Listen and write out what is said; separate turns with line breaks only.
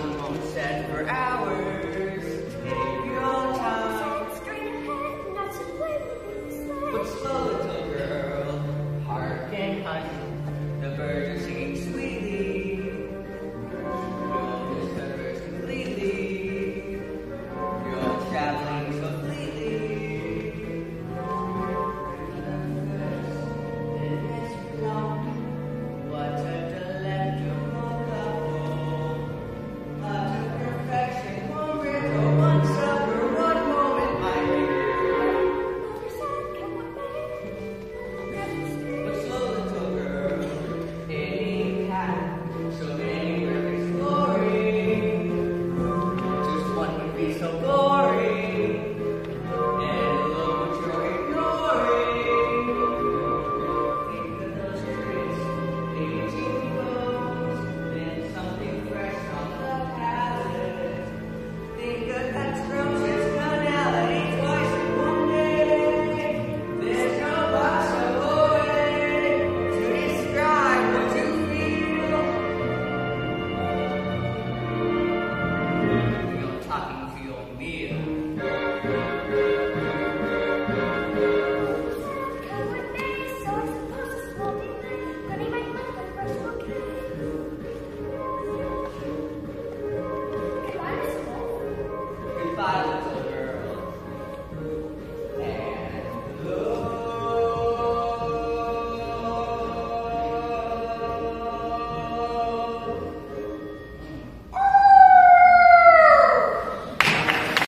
sun won't for hours. go.